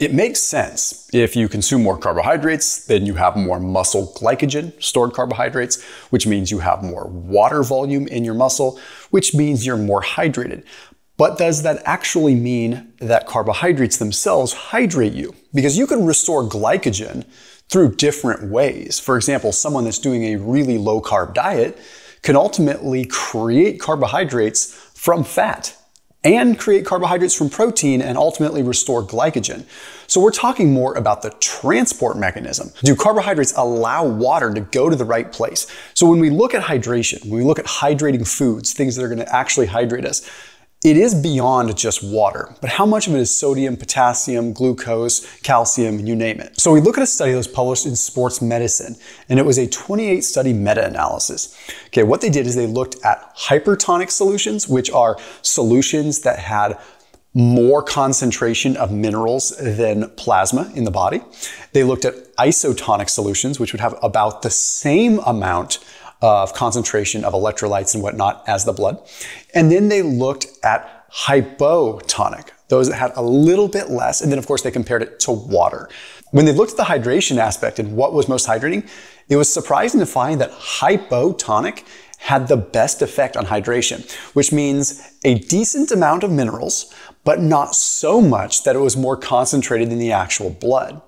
It makes sense. If you consume more carbohydrates, then you have more muscle glycogen, stored carbohydrates, which means you have more water volume in your muscle, which means you're more hydrated. But does that actually mean that carbohydrates themselves hydrate you? Because you can restore glycogen through different ways. For example, someone that's doing a really low carb diet can ultimately create carbohydrates from fat and create carbohydrates from protein and ultimately restore glycogen. So we're talking more about the transport mechanism. Do carbohydrates allow water to go to the right place? So when we look at hydration, when we look at hydrating foods, things that are gonna actually hydrate us, it is beyond just water, but how much of it is sodium, potassium, glucose, calcium, you name it. So we look at a study that was published in Sports Medicine, and it was a 28 study meta-analysis. Okay, what they did is they looked at hypertonic solutions, which are solutions that had more concentration of minerals than plasma in the body. They looked at isotonic solutions, which would have about the same amount of concentration of electrolytes and whatnot as the blood. And then they looked at hypotonic, those that had a little bit less. And then, of course, they compared it to water. When they looked at the hydration aspect and what was most hydrating, it was surprising to find that hypotonic had the best effect on hydration, which means a decent amount of minerals, but not so much that it was more concentrated in the actual blood.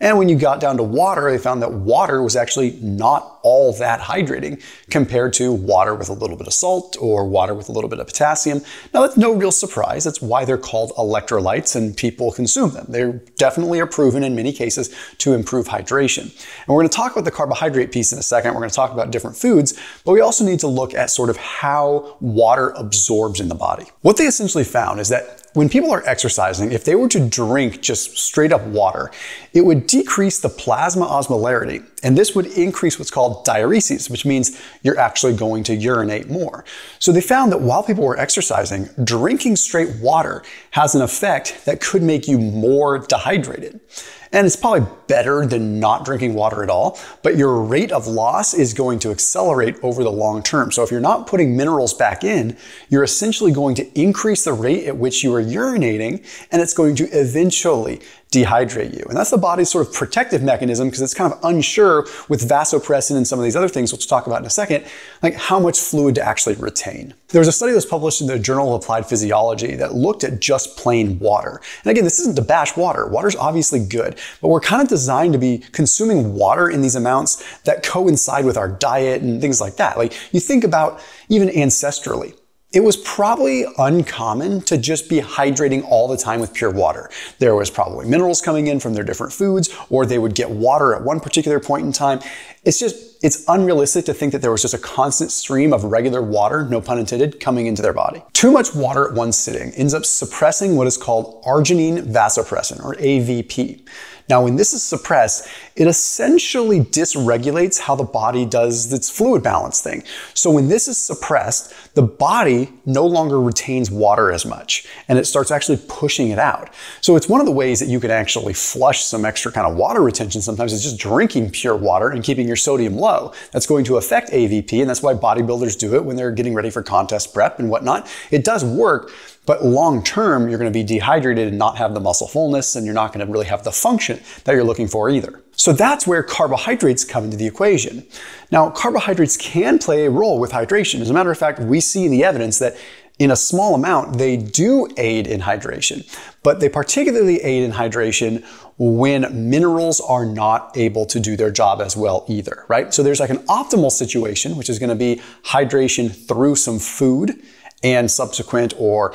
And when you got down to water, they found that water was actually not all that hydrating compared to water with a little bit of salt or water with a little bit of potassium. Now, that's no real surprise. That's why they're called electrolytes and people consume them. They definitely are proven in many cases to improve hydration. And we're going to talk about the carbohydrate piece in a second. We're going to talk about different foods, but we also need to look at sort of how water absorbs in the body. What they essentially found is that when people are exercising, if they were to drink just straight up water, it would decrease the plasma osmolarity. And this would increase what's called diuresis, which means you're actually going to urinate more. So they found that while people were exercising, drinking straight water has an effect that could make you more dehydrated. And it's probably better than not drinking water at all, but your rate of loss is going to accelerate over the long term. So if you're not putting minerals back in, you're essentially going to increase the rate at which you are urinating, and it's going to eventually dehydrate you. And that's the body's sort of protective mechanism because it's kind of unsure with vasopressin and some of these other things, which we'll talk about in a second, like how much fluid to actually retain. There was a study that was published in the Journal of Applied Physiology that looked at just plain water. And again, this isn't to bash water. Water's obviously good, but we're kind of designed to be consuming water in these amounts that coincide with our diet and things like that. Like you think about even ancestrally, it was probably uncommon to just be hydrating all the time with pure water. There was probably minerals coming in from their different foods, or they would get water at one particular point in time. It's just, it's unrealistic to think that there was just a constant stream of regular water, no pun intended, coming into their body. Too much water at one sitting ends up suppressing what is called arginine vasopressin, or AVP. Now, when this is suppressed, it essentially dysregulates how the body does its fluid balance thing. So when this is suppressed, the body no longer retains water as much and it starts actually pushing it out. So it's one of the ways that you can actually flush some extra kind of water retention sometimes is just drinking pure water and keeping your sodium low. That's going to affect AVP and that's why bodybuilders do it when they're getting ready for contest prep and whatnot. It does work, but long term, you're going to be dehydrated and not have the muscle fullness, and you're not going to really have the function that you're looking for either. So that's where carbohydrates come into the equation. Now, carbohydrates can play a role with hydration. As a matter of fact, we see in the evidence that in a small amount, they do aid in hydration, but they particularly aid in hydration when minerals are not able to do their job as well either, right? So there's like an optimal situation, which is going to be hydration through some food and subsequent or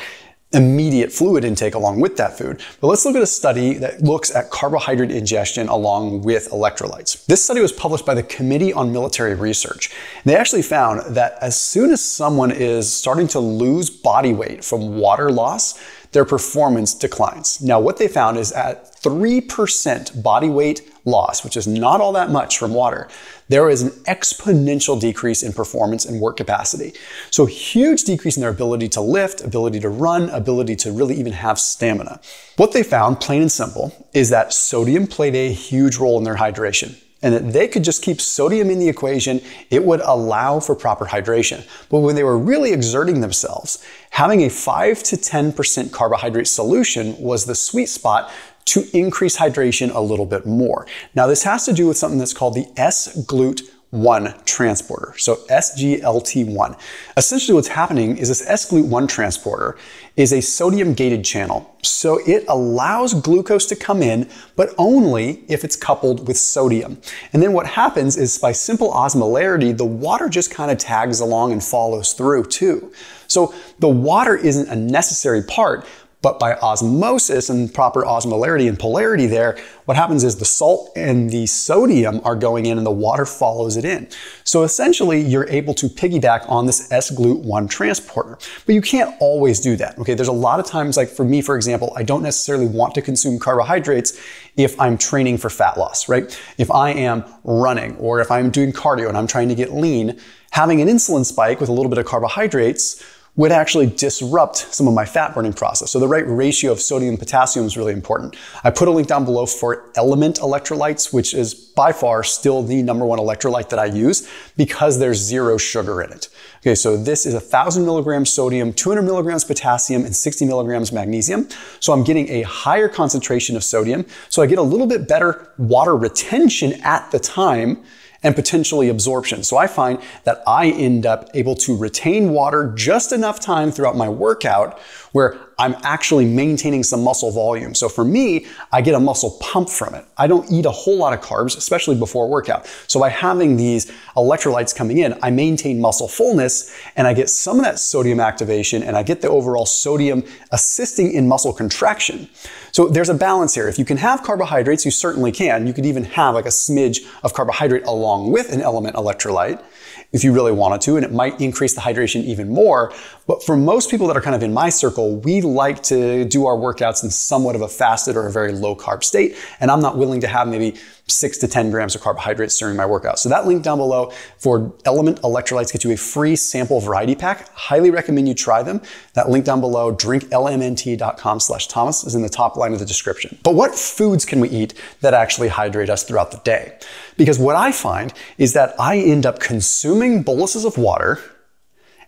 immediate fluid intake along with that food. But let's look at a study that looks at carbohydrate ingestion along with electrolytes. This study was published by the Committee on Military Research. They actually found that as soon as someone is starting to lose body weight from water loss, their performance declines. Now, what they found is at 3% body weight loss, which is not all that much from water, there is an exponential decrease in performance and work capacity. So huge decrease in their ability to lift, ability to run, ability to really even have stamina. What they found, plain and simple, is that sodium played a huge role in their hydration and that they could just keep sodium in the equation, it would allow for proper hydration. But when they were really exerting themselves, having a 5 to 10% carbohydrate solution was the sweet spot to increase hydration a little bit more. Now, this has to do with something that's called the S-GLUT 1 transporter. So SGLT1. Essentially what's happening is this S-GLUT1 transporter is a sodium gated channel. So it allows glucose to come in, but only if it's coupled with sodium. And then what happens is by simple osmolarity, the water just kind of tags along and follows through too. So the water isn't a necessary part, but by osmosis and proper osmolarity and polarity there, what happens is the salt and the sodium are going in and the water follows it in. So essentially, you're able to piggyback on this S-GLUT1 transporter. But you can't always do that. Okay, there's a lot of times, like for me, for example, I don't necessarily want to consume carbohydrates if I'm training for fat loss, right? If I am running or if I'm doing cardio and I'm trying to get lean, having an insulin spike with a little bit of carbohydrates would actually disrupt some of my fat burning process. So the right ratio of sodium and potassium is really important. I put a link down below for LMNT electrolytes, which is by far still the number one electrolyte that I use because there's zero sugar in it. Okay, so this is 1,000 milligrams sodium, 200 milligrams potassium, and 60 milligrams magnesium. So I'm getting a higher concentration of sodium. So I get a little bit better water retention at the time and potentially absorption. So I find that I end up able to retain water just enough time throughout my workout where I'm actually maintaining some muscle volume. So for me, I get a muscle pump from it. I don't eat a whole lot of carbs, especially before workout. So by having these electrolytes coming in, I maintain muscle fullness and I get some of that sodium activation and I get the overall sodium assisting in muscle contraction. So there's a balance here. If you can have carbohydrates, you certainly can. You could even have like a smidge of carbohydrate along with an LMNT electrolyte if you really wanted to, and it might increase the hydration even more. But for most people that are kind of in my circle, we like to do our workouts in somewhat of a fasted or a very low carb state. And I'm not willing to have maybe six to 10 grams of carbohydrates during my workout. So that link down below for LMNT Electrolytes gets you a free sample variety pack. Highly recommend you try them. That link down below, drinklmnt.com slash Thomas is in the top line of the description. But what foods can we eat that actually hydrate us throughout the day? Because what I find is that I end up consuming boluses of water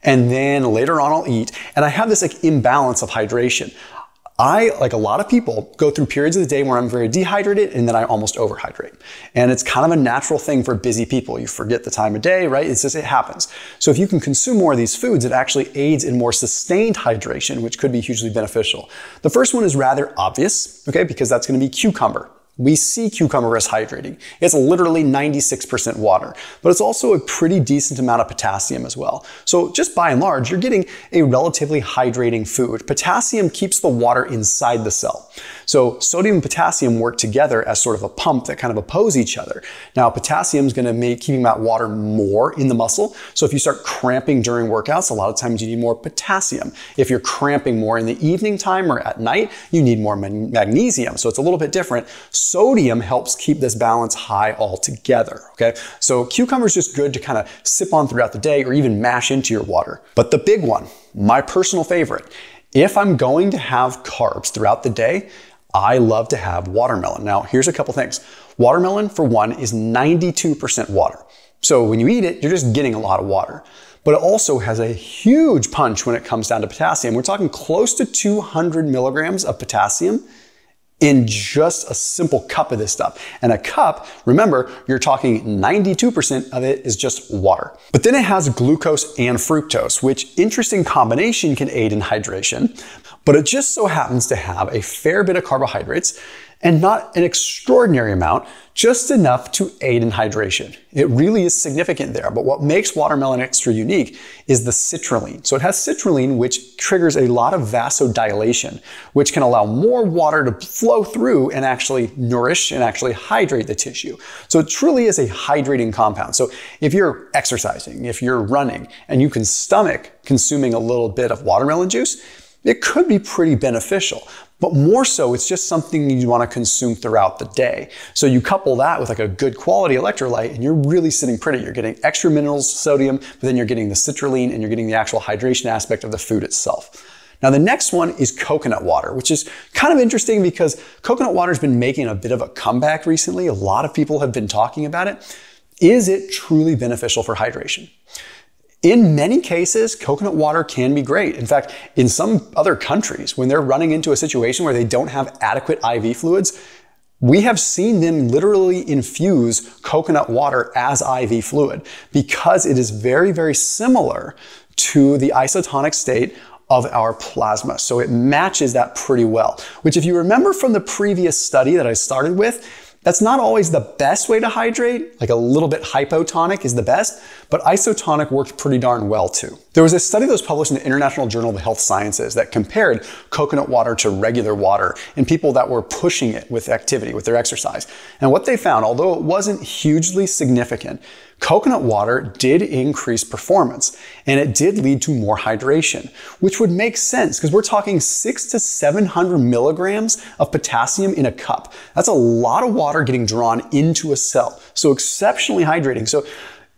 and then later on I'll eat. And I have this like imbalance of hydration. I, like a lot of people, go through periods of the day where I'm very dehydrated and then I almost overhydrate. And it's kind of a natural thing for busy people. You forget the time of day, right? It's just, it happens. So if you can consume more of these foods, it actually aids in more sustained hydration, which could be hugely beneficial. The first one is rather obvious, okay, because that's going to be cucumber. We see cucumber as hydrating. It's literally 96% water, but it's also a pretty decent amount of potassium as well. So just by and large, you're getting a relatively hydrating food. Potassium keeps the water inside the cell. So sodium and potassium work together as sort of a pump that kind of oppose each other. Now, potassium is going to make keeping that water more in the muscle. So if you start cramping during workouts, a lot of times you need more potassium. If you're cramping more in the evening time or at night, you need more magnesium. So it's a little bit different. Sodium helps keep this balance high altogether. Okay. So cucumber is just good to kind of sip on throughout the day or even mash into your water. But the big one, my personal favorite, if I'm going to have carbs throughout the day, I love to have watermelon. Now, here's a couple things. Watermelon, for one, is 92% water. So when you eat it, you're just getting a lot of water. But it also has a huge punch when it comes down to potassium. We're talking close to 200 milligrams of potassium in just a simple cup of this stuff. And a cup, remember, you're talking 92% of it is just water. But then it has glucose and fructose, which interesting combination can aid in hydration. But it just so happens to have a fair bit of carbohydrates and not an extraordinary amount, just enough to aid in hydration. It really is significant there, but what makes watermelon extra unique is the citrulline. So it has citrulline, which triggers a lot of vasodilation, which can allow more water to flow through and actually nourish and actually hydrate the tissue. So it truly is a hydrating compound. So if you're exercising, if you're running, and you can stomach consuming a little bit of watermelon juice, it could be pretty beneficial. But more so, it's just something you want to consume throughout the day. So you couple that with like a good quality electrolyte and you're really sitting pretty. You're getting extra minerals, sodium, but then you're getting the citrulline and you're getting the actual hydration aspect of the food itself. Now the next one is coconut water, which is kind of interesting because coconut water has been making a bit of a comeback recently. A lot of people have been talking about it. Is it truly beneficial for hydration? In many cases, coconut water can be great. In fact, in some other countries, when they're running into a situation where they don't have adequate IV fluids, we have seen them literally infuse coconut water as IV fluid because it is very, very similar to the isotonic state of our plasma. So it matches that pretty well, which if you remember from the previous study that I started with, that's not always the best way to hydrate, like a little bit hypotonic is the best, but isotonic worked pretty darn well too. There was a study that was published in the International Journal of Health Sciences that compared coconut water to regular water in people that were pushing it with activity, with their exercise. And what they found, although it wasn't hugely significant, Coconut water did increase performance and it did lead to more hydration, which would make sense because we're talking six to 700 milligrams of potassium in a cup. That's a lot of water getting drawn into a cell. So exceptionally hydrating. So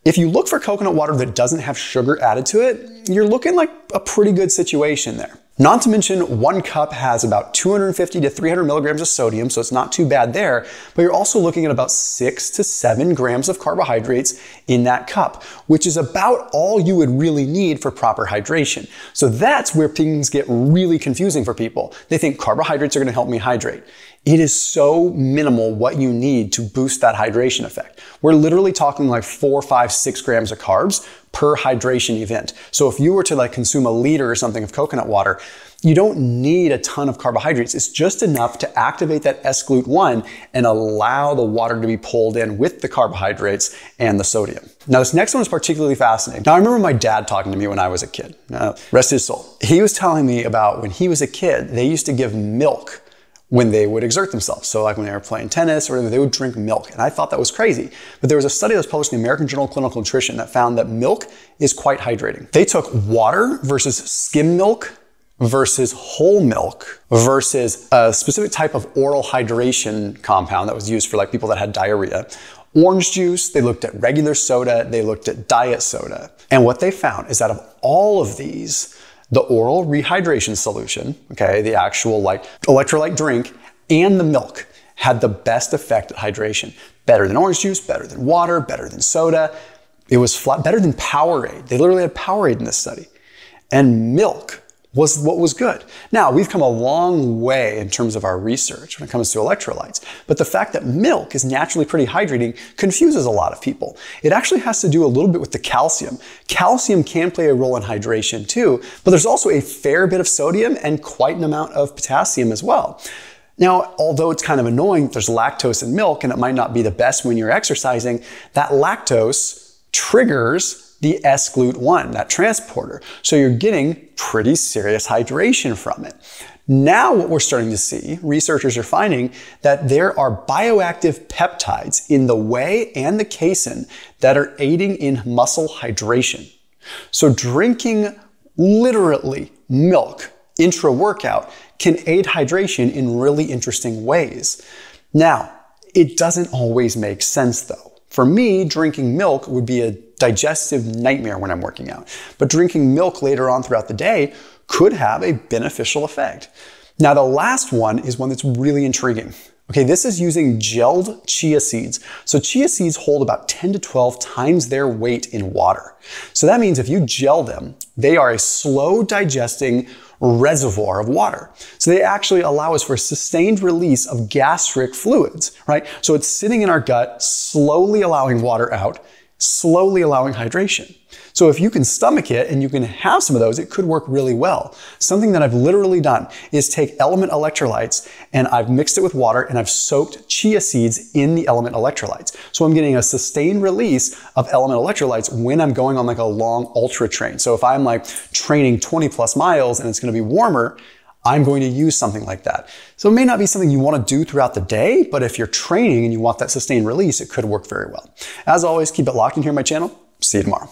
if you look for coconut water that doesn't have sugar added to it, you're looking like a pretty good situation there. Not to mention, one cup has about 250 to 300 milligrams of sodium, so it's not too bad there, but you're also looking at about six to seven grams of carbohydrates in that cup, which is about all you would really need for proper hydration. So that's where things get really confusing for people. They think carbohydrates are gonna help me hydrate. It is so minimal what you need to boost that hydration effect. We're literally talking like four, five, six grams of carbs per hydration event. So if you were to like consume a liter or something of coconut water, you don't need a ton of carbohydrates. It's just enough to activate that S-GLUT1 and allow the water to be pulled in with the carbohydrates and the sodium. Now, this next one is particularly fascinating. Now, I remember my dad talking to me when I was a kid. Uh, rest his soul. He was telling me about when he was a kid, they used to give milk when they would exert themselves. So like when they were playing tennis or whatever, they would drink milk. And I thought that was crazy. But there was a study that was published in the American Journal of Clinical Nutrition that found that milk is quite hydrating. They took water versus skim milk versus whole milk versus a specific type of oral hydration compound that was used for like people that had diarrhea. Orange juice, they looked at regular soda, they looked at diet soda. And what they found is that of all of these, the oral rehydration solution, okay, the actual like electrolyte drink, and the milk had the best effect at hydration. Better than orange juice, better than water, better than soda. It was flat, better than Powerade. They literally had Powerade in this study. And milk was what was good. Now, we've come a long way in terms of our research when it comes to electrolytes, but the fact that milk is naturally pretty hydrating confuses a lot of people. It actually has to do a little bit with the calcium. Calcium can play a role in hydration too, but there's also a fair bit of sodium and quite an amount of potassium as well. Now, although it's kind of annoying, there's lactose in milk and it might not be the best when you're exercising, that lactose triggers the S-GLUT1, that transporter. So you're getting pretty serious hydration from it. Now what we're starting to see, researchers are finding that there are bioactive peptides in the whey and the casein that are aiding in muscle hydration. So drinking literally milk intra-workout can aid hydration in really interesting ways. Now, it doesn't always make sense though. For me, drinking milk would be a digestive nightmare when I'm working out. But drinking milk later on throughout the day could have a beneficial effect. Now, the last one is one that's really intriguing. Okay, this is using gelled chia seeds. So chia seeds hold about 10 to 12 times their weight in water. So that means if you gel them, they are a slow digesting reservoir of water. So they actually allow us for sustained release of gastric fluids, right? So it's sitting in our gut, slowly allowing water out, slowly allowing hydration. So if you can stomach it and you can have some of those, it could work really well. Something that I've literally done is take LMNT electrolytes and I've mixed it with water and I've soaked chia seeds in the LMNT electrolytes. So I'm getting a sustained release of LMNT electrolytes when I'm going on like a long ultra train. So if I'm like training 20 plus miles and it's going to be warmer, I'm going to use something like that. So it may not be something you want to do throughout the day, but if you're training and you want that sustained release, it could work very well. As always, keep it locked in here on my channel. See you tomorrow.